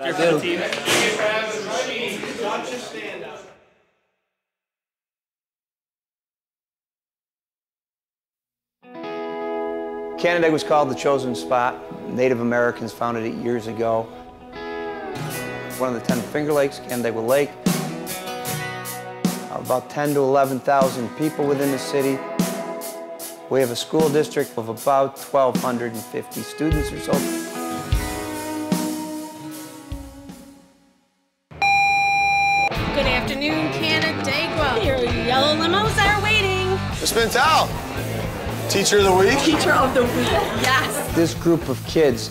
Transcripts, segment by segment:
I do. Canandaigua was called the chosen spot. Native Americans founded it years ago. One of the 10 Finger Lakes, Canandaigua Lake. About 10 to 11,000 people within the city. We have a school district of about 1,250 students or so. Miss Pintal, teacher of the week. Teacher of the week. Yes. This group of kids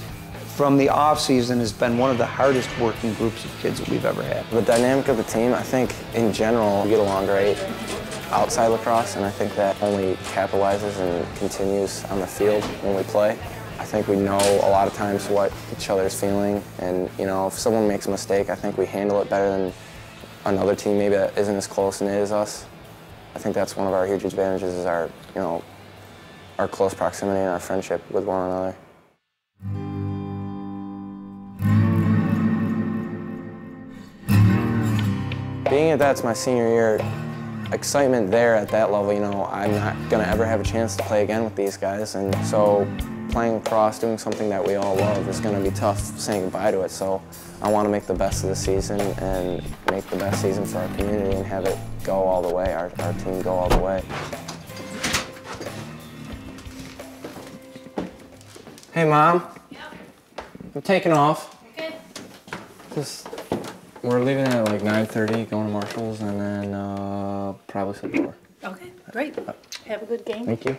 from the off season has been one of the hardest working groups of kids that we've ever had. The dynamic of the team, I think in general, we get along great outside lacrosse, and I think that only capitalizes and continues on the field when we play. I think we know a lot of times what each other's feeling, and you know, if someone makes a mistake, I think we handle it better than another team maybe that isn't as close knit as us. I think that's one of our huge advantages is our, you know, our close proximity and our friendship with one another. Being that that's my senior year, excitement there at that level, you know, I'm not going to ever have a chance to play again with these guys. And so playing lacrosse, doing something that we all love is going to be tough saying goodbye to it. So I want to make the best of the season and make the best season for our community and have it go all the way, our, our team go all the way. Hey, Mom. Yep. I'm taking off. Good. Just, we're leaving at like 9.30, going to Marshall's, and then uh, probably some more. Okay, great. Have a good game. Thank you.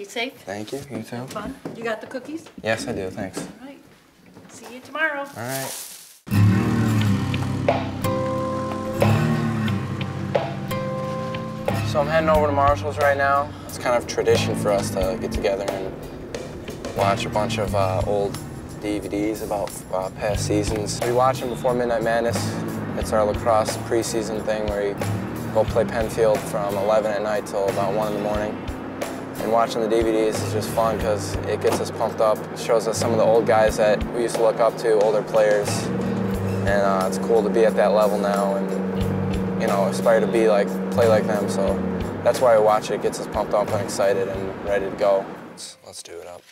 Be safe. Thank you. You too. Fun. You got the cookies? Yes, I do. Thanks. All right. See you tomorrow. All right. So I'm heading over to Marshall's right now. It's kind of tradition for us to get together and watch a bunch of uh, old DVDs about uh, past seasons. We watch them before Midnight Madness. It's our lacrosse preseason thing where you go play Penfield from 11 at night till about 1 in the morning. And watching the DVDs is just fun because it gets us pumped up. It shows us some of the old guys that we used to look up to, older players. And uh, it's cool to be at that level now and, you know, aspire to be like, play like them. So that's why I watch it. It gets us pumped up and excited and ready to go. Let's, let's do it up.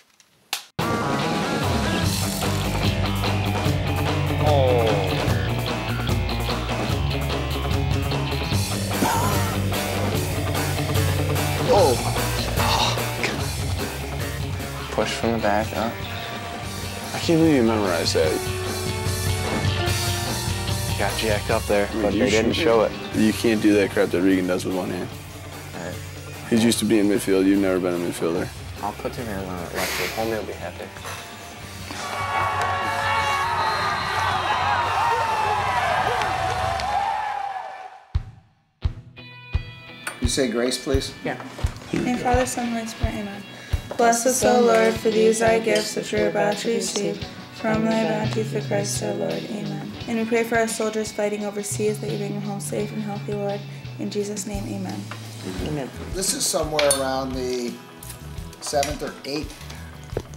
Oh. Oh, Push from the back, huh? I can't believe you memorized that. Got jacked up there, but You they didn't show it. You can't do that crap that Regan does with one hand. Alright. He's used to be in midfield. You've never been a midfielder. I'll put two hands on it. Watch it. Homie will be happy. You say grace, please? Yeah. Name Father, Son, Holy Spirit, Amen. Bless us, O Lord, for these thy gifts which we are about to receive from thy bounty for Christ our Lord. Amen. And we pray for our soldiers fighting overseas that you bring them home safe and healthy, Lord. In Jesus' name, amen. Amen. This is somewhere around the seventh or eighth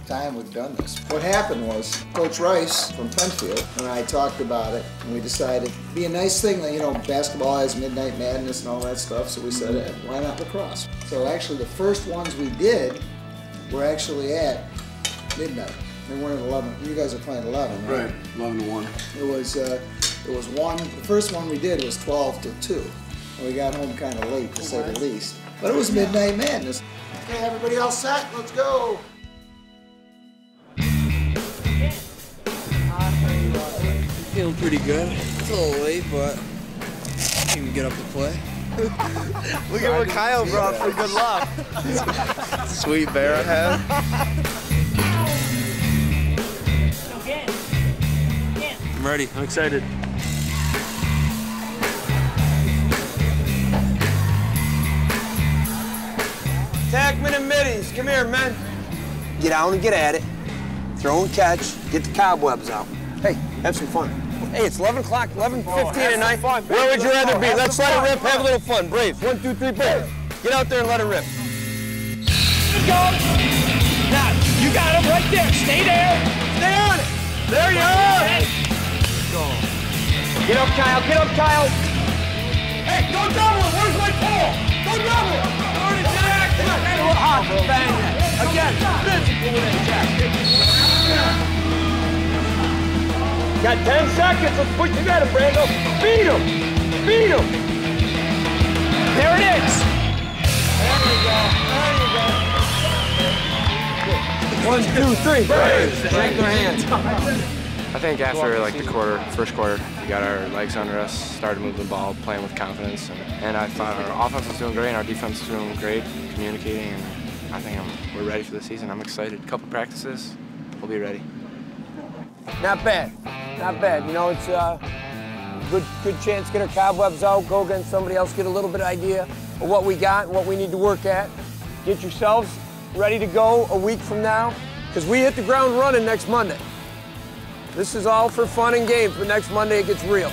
time we've done this. What happened was Coach Rice from Penfield and I talked about it and we decided it'd be a nice thing that, you know, basketball has midnight madness and all that stuff. So we said, eh, why not lacrosse? So actually the first ones we did were actually at midnight. They weren't at 11. You guys are playing 11, right? 11 to 1. It was, uh, it was one, the first one we did was 12 to 2. And we got home kind of late, to say the least. But it was midnight madness. Okay, everybody all set? Let's go. Feeling pretty good. It's a little late, but I can get up to play. Look at what Kyle brought for good luck. Sweet bear I have. I'm ready. I'm excited. Tackman and middies, come here, men. Get out and get at it. Throw and catch. Get the cobwebs out. Hey, have some fun. Hey, it's 11 o'clock, 11.15 at night. Where would you rather be? Let's let it rip, have a little fun. Braves, one, two, three, Braves. Get out there and let it rip. Go. Now, you got him right there. Stay there. Stay on it. There you are. Go. Get up, Kyle. Get up, Kyle. Hey, go double it. Where's my pole? Go double it. Turn it, Jack. Come on, a little hot. Bang that. Again, physical Got 10 seconds. Let's push together, Brando. Beat him. Beat him. There it is. There you go. There you go. One, two, three. Shake their hands. I think after like the quarter, first quarter, we got our legs under us, started moving the ball, playing with confidence, and, and I thought our offense was doing great, and our defense was doing great, communicating, and I think I'm, we're ready for the season. I'm excited. A couple practices, we'll be ready. Not bad. Not bad. You know, it's a good, good chance get our cobwebs out, go against somebody else, get a little bit of idea of what we got and what we need to work at. Get yourselves ready to go a week from now, because we hit the ground running next Monday. This is all for fun and games, but next Monday it gets real.